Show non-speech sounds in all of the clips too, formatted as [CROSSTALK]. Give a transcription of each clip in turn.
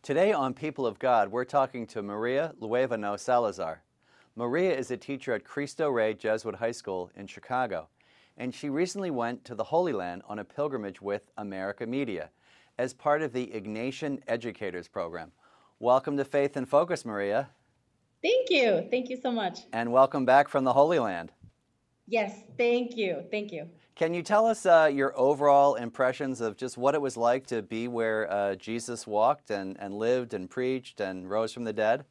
Today on People of God, we're talking to Maria Luevano Salazar. Maria is a teacher at Cristo Rey Jesuit High School in Chicago, and she recently went to the Holy Land on a pilgrimage with America Media as part of the Ignatian Educators Program. Welcome to Faith in Focus, Maria. Thank you. Thank you so much. And welcome back from the Holy Land. Yes, thank you. Thank you. Can you tell us uh, your overall impressions of just what it was like to be where uh, Jesus walked and, and lived and preached and rose from the dead?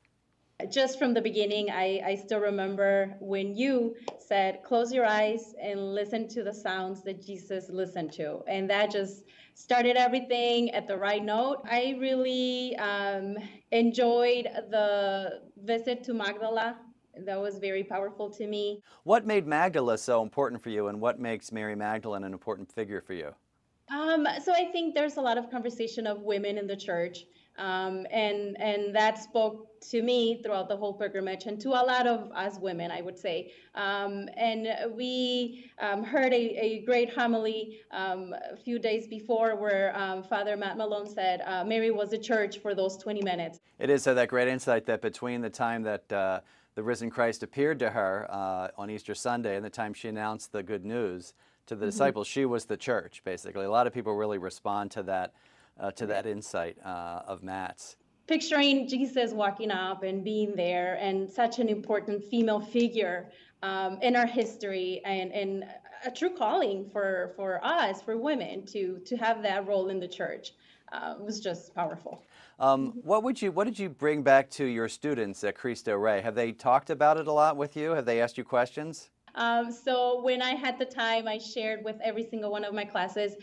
Just from the beginning, I, I still remember when you said, close your eyes and listen to the sounds that Jesus listened to. And that just started everything at the right note. I really um, enjoyed the visit to Magdala that was very powerful to me. What made Magdala so important for you, and what makes Mary Magdalene an important figure for you? Um, so I think there's a lot of conversation of women in the church, um, and and that spoke to me throughout the whole pilgrimage, and to a lot of us women, I would say. Um, and we um, heard a, a, great homily um, a few days before, where um, Father Matt Malone said uh, Mary was the church for those 20 minutes. It is so that great insight that between the time that uh, the risen Christ appeared to her uh, on Easter Sunday and the time she announced the good news to the mm-hmm. disciples, she was the church, basically. A lot of people really respond to that, uh, to that insight uh, of Matt's. Picturing Jesus walking up and being there, and such an important female figure um, in our history, and, and a true calling for, for us, for women, to, to have that role in the church uh, was just powerful. Um, what would you What did you bring back to your students at Cristo Rey? Have they talked about it a lot with you? Have they asked you questions? Um, so when I had the time, I shared with every single one of my classes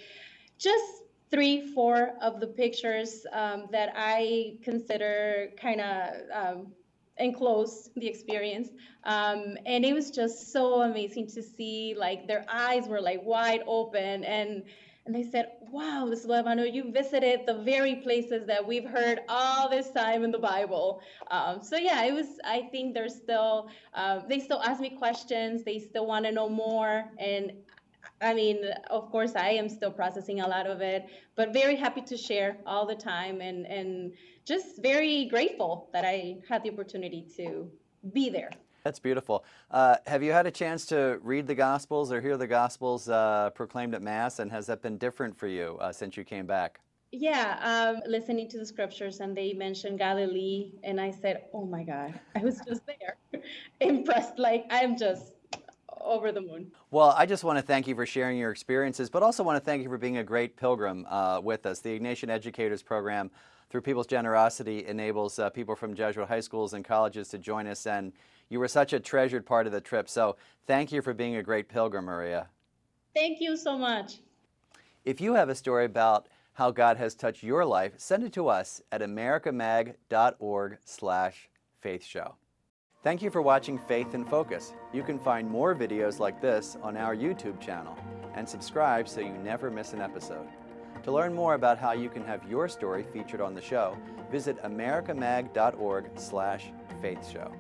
just three, four of the pictures um, that I consider kind of um, enclose the experience um, and it was just so amazing to see like their eyes were like wide open and and they said, Wow, this know you visited the very places that we've heard all this time in the Bible. Um, so, yeah, it was, I think they're still, uh, they still ask me questions, they still want to know more. And I mean, of course, I am still processing a lot of it, but very happy to share all the time and, and just very grateful that I had the opportunity to be there. That's beautiful. Uh, have you had a chance to read the Gospels or hear the Gospels uh, proclaimed at Mass, and has that been different for you uh, since you came back? Yeah, um, listening to the scriptures, and they mentioned Galilee, and I said, "Oh my God, [LAUGHS] I was just there, [LAUGHS] impressed. Like I'm just over the moon." Well, I just want to thank you for sharing your experiences, but also want to thank you for being a great pilgrim uh, with us. The Ignatian Educators Program, through people's generosity, enables uh, people from Jesuit high schools and colleges to join us and you were such a treasured part of the trip. So thank you for being a great pilgrim, Maria. Thank you so much. If you have a story about how God has touched your life, send it to us at americamag.org slash faithshow. Thank you for watching Faith in Focus. You can find more videos like this on our YouTube channel and subscribe so you never miss an episode. To learn more about how you can have your story featured on the show, visit americamag.org slash faithshow.